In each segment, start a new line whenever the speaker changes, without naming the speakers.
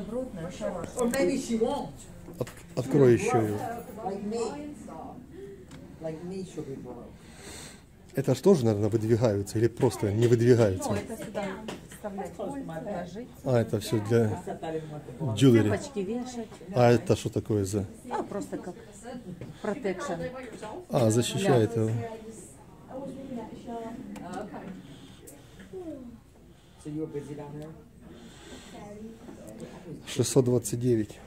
добротная, хорошая.
Or maybe she won't.
От- открой еще его.
Like me. Like me, she'll be broke.
Это же тоже, наверное, выдвигаются или просто не выдвигаются?
Ну, это сюда вставлять кольца, ложить,
А, это все для джулери. А это что такое за...
А, просто как протекшн.
А, защищает его.
So you were busy down there?
629.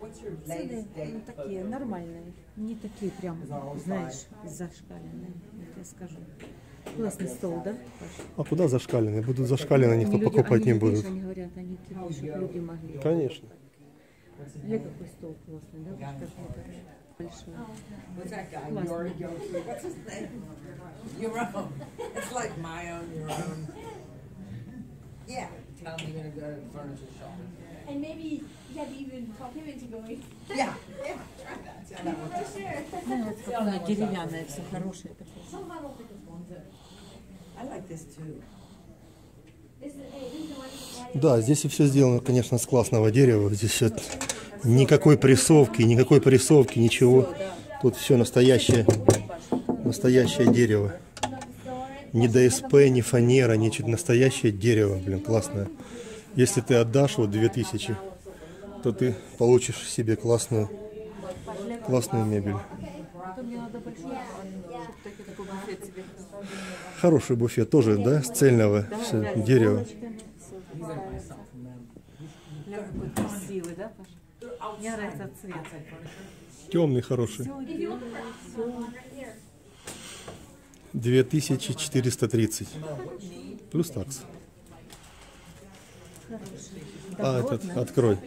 What's your latest date?
Ну, такие нормальные. Не такие прям, знаешь, зашкаленные, я тебе скажу. Классный стол, да?
А куда зашкаленные? Будут зашкаленные, никто
Люди-
покупать не
видишь, Они говорят, они кинут, чтобы люди могли.
Конечно.
Или какой стол классный, да? Это. Большой.
What's that guy? Your, your, what's his name? Your own. It's like my own, your own. You're gonna go to the furniture shop.
And maybe you have even talk him into going.
Yeah, yeah, try that. Tell that one.
For sure.
Ну, вот такое деревянное, все хорошее такое.
Some I
like this too.
Да, здесь все сделано, конечно, с классного дерева. Здесь вот никакой прессовки, никакой прессовки, ничего. Тут все настоящее, настоящее дерево. Ни ДСП, ни фанера, ничего. Настоящее дерево, блин, классное. Если ты отдашь вот 2000, то ты получишь себе классную, классную мебель. Хороший буфет тоже, да, с цельного
с
дерева.
полочками, всё ставится. Бля, какой красивый, да, Паша? Мне нравится цвет.
Темный, хороший.
Всё идёт, всё.
2430. Плюс такс. А, этот, открой.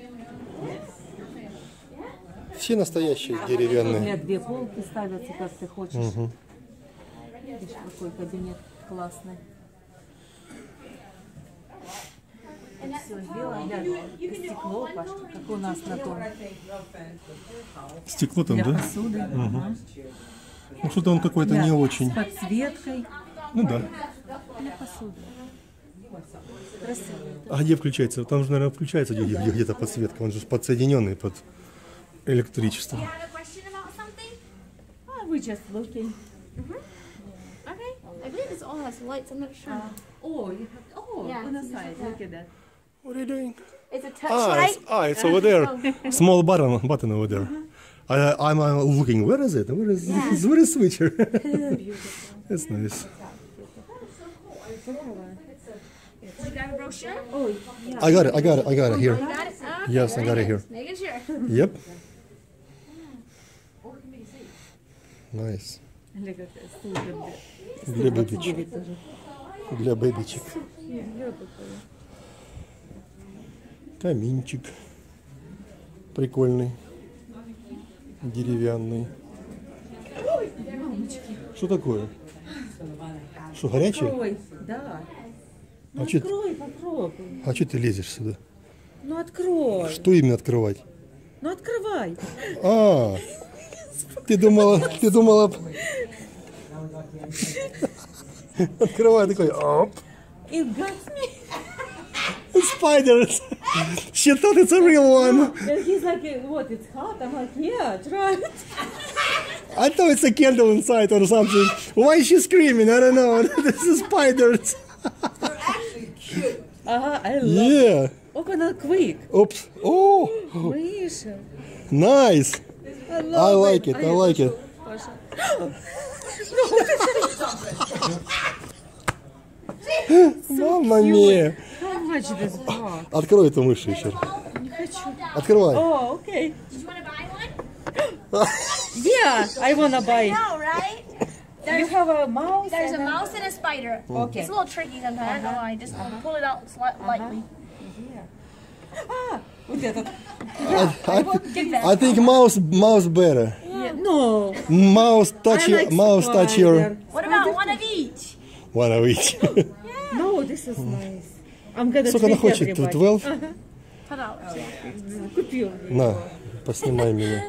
Все настоящие
У
деревянные.
меня две полки ставятся, как ты хочешь. Видишь, какой кабинет классный. Все сделано. Глянь, стекло, Пашка, как у нас на том.
Стекло там,
Для
да?
посуды. Ага.
Ну что-то он какой-то не очень.
С подсветкой
Ну да.
для посуды. Красиво.
А где включается? Там же, наверное, включается где- где-то подсветка. Он же подсоединенный под электричество.
Question about something?
А, we just looking.
Okay. I believe this all has lights. I'm not sure.
Oh, you have, oh,
Yeah,
on the
so
side, look at that.
What are you doing?
It's a touch
Ah,
light.
it's, ah, it's over there. Small button, button over there. I, I'm uh, looking. Where is it? Where is where is switcher? That's nice.
You got a brochure?
Oh, yeah.
I got it. I got it. I got it here.
Got it? Okay,
Yes, I got it here.
Making sure.
Yep. Nice.
Или как стул для-
Для бэбичек.
29 тоже.
Для бэбичек. Каминчик. Прикольный. Деревянный. Что такое? Что, горячий?
Открой, да. Ну
А чё-
открой, попробуй.
А что ты лезешь сюда?
Ну открой.
Что именно открывать?
Ну открывай.
А, ты думала, ты думала... Открывай такой, оп,
It got me.
spiders. she thought it's a real one.
And he's like, what, it's hot? I'm like, yeah, try it.
I thought it's a candle inside or something. Why is she screaming? I don't know. this is spiders.
They're actually cute.
Uh-huh, I love
Yeah. It.
Open it quick.
Oops. Oh. Nice.
I,
I like it. it. I like it. Mamma
mia. Much this brought?
Открой эту мышь еще.
Не хочу.
Открывай.
Oh,
buy one?
Yeah, I wanna buy.
No, right?
You have a mouse
There's a mouse and a spider.
Okay.
It's a little tricky sometimes. I don't know why. Just pull it out lightly.
А, вот этот.
I, I,
that.
I think mouse mouse better.
Yeah. No.
Mouse touch
I like
mouse touch your.
What about one of each?
one of each.
No, this is nice. I'm gonna
Сколько она хочет?
everybody.
12?
Put out.
Купил.
На, поснимай меня.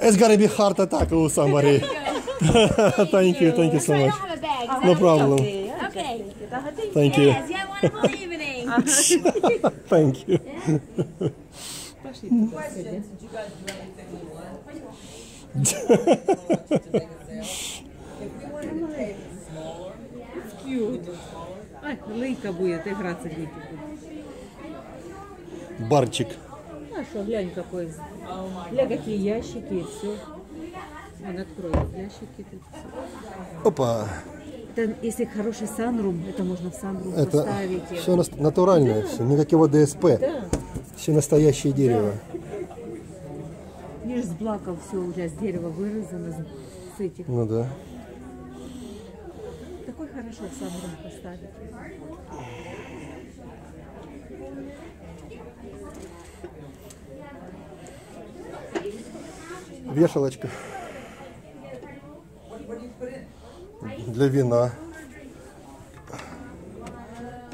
It's gonna be heart attack with somebody. thank you, thank you so much.
don't have a bag.
No problem.
Okay.
Thank you.
Yes, a wonderful evening.
Thank you.
Пошли туда Cute. Ай, лейка будет, играться дети будут.
Барчик.
А что, глянь какой. Для какие ящики и все. Он откроет ящики тут все.
Опа.
Это, если хороший санрум, это можно в санрум
Это
поставить.
все натуральное, все, никакого ДСП.
Да.
Все настоящее дерево.
Видишь, с блаков все у тебя с дерева вырезано, с- этих.
Ну да.
Такой хорошо в санрум поставить.
Вешалочка. Для вина.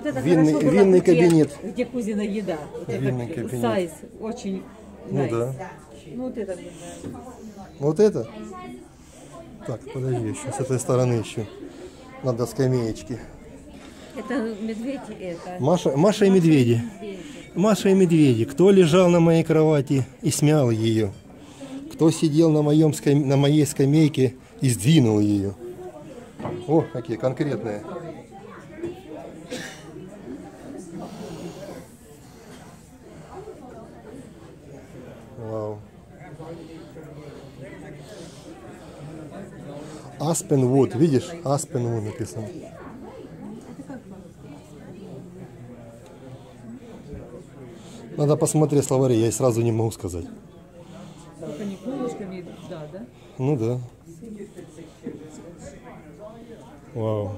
Вот это
Винный-
хорошо
винный
где-
кабинет.
Где кузина еда. Вот
Винный
это
кабинет.
сайз очень
Ну
nice.
да.
Ну вот это мне нравится.
Вот это? Так, подожди, еще с этой стороны еще. Надо скамеечки.
Это медведь это.
Маша, Маша и медведи. Маша и медведи. Кто лежал на моей кровати и смял ее? Кто сидел на, моем скам- на моей скамейке и сдвинул ее? О, какие конкретные. Aspenwood, видишь? Aspenwood написано. Надо посмотреть словари, я и сразу не могу сказать.
Да, да?
Ну да. Вау.